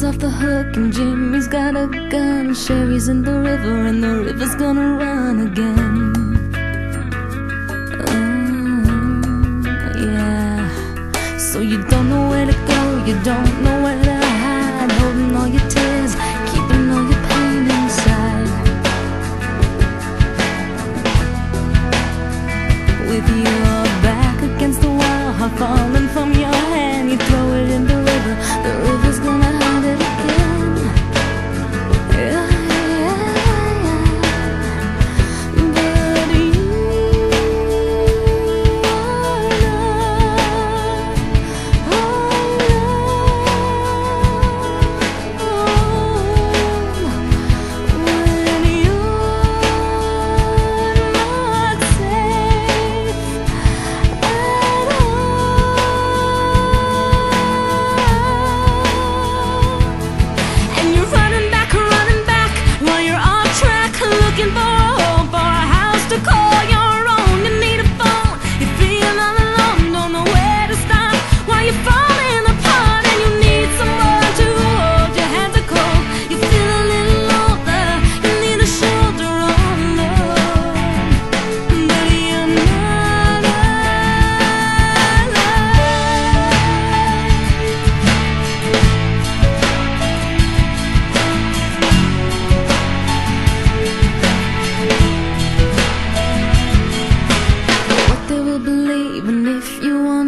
the hook and Jimmy's got a gun. Sherry's in the river and the river's gonna run again. Oh, yeah. So you don't know where to go, you don't know where to hide. Holding all your tears, keeping all your pain inside. With your back against the wall, heart falling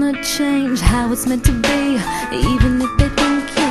gonna change how it's meant to be, even if they think you.